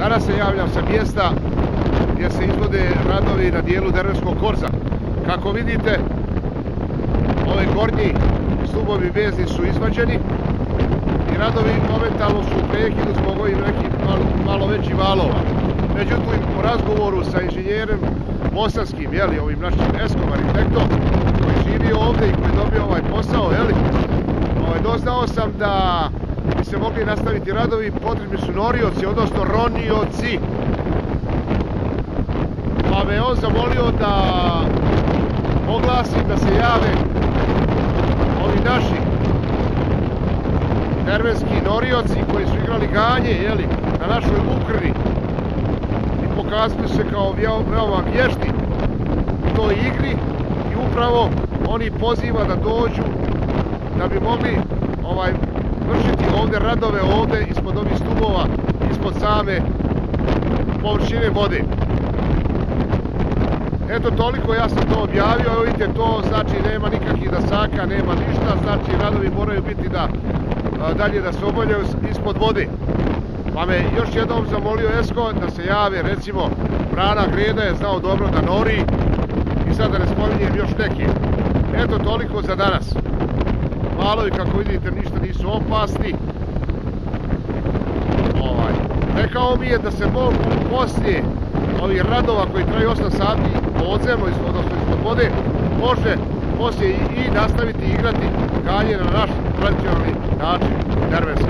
Danas se javljam sa mjesta gdje se izvode radovi na dijelu Derveškog korza. Kako vidite, ove gornji stubovi vezni su izvađeni i radovi momentalno su u prekidu zbog ovih nekih malo, malo većih valova. Međutim, u razgovoru sa inženjerem bosanskim, jeli, ovim našim eskom arhitektom, koji živi ovdje i koji je dobio ovaj posao, jeli, ovaj, doznao sam da se mogli nastaviti radovi, potrebni su norioci, odnosno ronioci. Pa me on zamolio da oglasim da se jave ovi naši tervenski norioci koji su igrali ganje, jeli, na našoj Ukrni i pokazali se kao veoma vješti u toj igri i upravo oni poziva da dođu da bi mogli ovaj ovde radove ovde ispod ovih stubova, ispod same površine vode. Eto toliko ja sam to objavio, evo vidite to znači nema nikakvih dasaka, nema ništa, znači radovi moraju biti da dalje da se obavljaju ispod vode. Pa me još jednom zamolio Esko da se jave, recimo, Brana Greda je znao dobro da nori i sad da ne spominjem još neki. Eto toliko za danas. Valovi, kako vidite, ništa nisu opasni. Ovaj. Rekao mi je da se mogu poslije ovih radova koji traju 8 sati podzemno, odnosno ispod vode, može poslije i nastaviti igrati galje na naš tradicionalni način, dervenski.